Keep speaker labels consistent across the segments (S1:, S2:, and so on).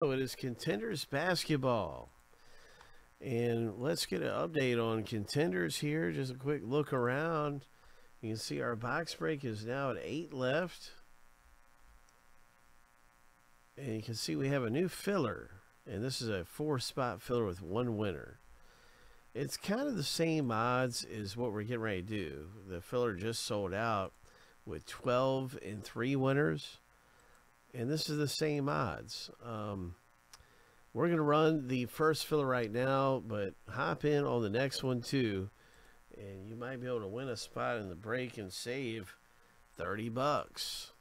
S1: So it is contenders basketball. And let's get an update on contenders here. Just a quick look around. You can see our box break is now at eight left. And you can see we have a new filler. And this is a four spot filler with one winner. It's kind of the same odds as what we're getting ready to do. The filler just sold out with 12 and three winners and this is the same odds. Um, we're going to run the first filler right now, but hop in on the next one too, and you might be able to win a spot in the break and save 30 bucks.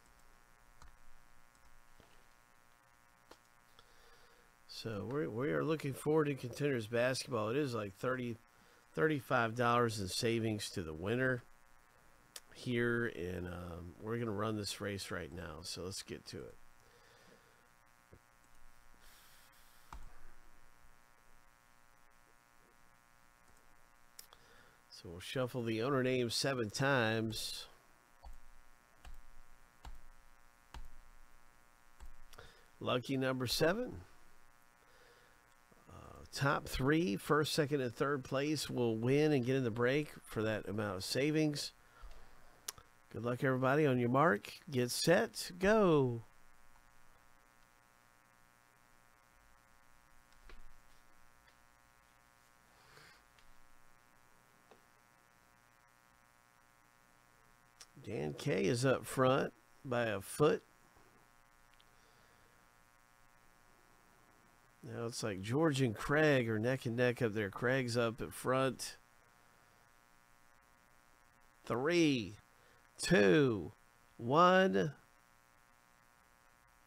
S1: So we're, we are looking forward to contenders basketball. It is like 30 $35 in savings to the winner here, and um, we're going to run this race right now. So let's get to it. So we'll shuffle the owner name seven times. Lucky number seven. Uh, top three, first, second, and third place will win and get in the break for that amount of savings. Good luck, everybody. On your mark, get set, go. Dan K is up front by a foot. Now it's like George and Craig are neck and neck up there. Craig's up at front. Three, two, one.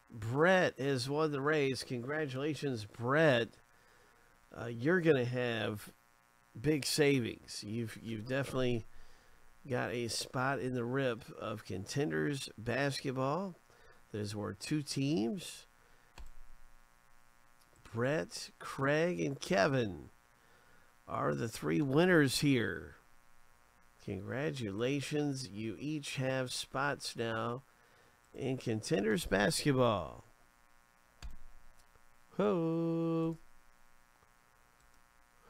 S1: Brett has won the race. Congratulations, Brett. Uh, you're going to have big savings. You've you've definitely got a spot in the rip of contenders basketball. There's were two teams. Brett, Craig, and Kevin are the three winners here. Congratulations. You each have spots now in contenders basketball. Hope.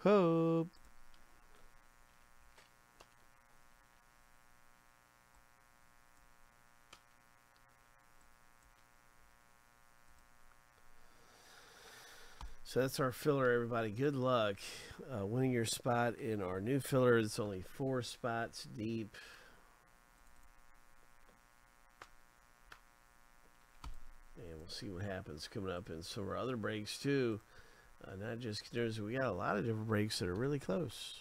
S1: Hope. So that's our filler, everybody. Good luck uh, winning your spot in our new filler. It's only four spots deep. And we'll see what happens coming up in some of our other breaks, too. Uh, not just there's we got a lot of different breaks that are really close.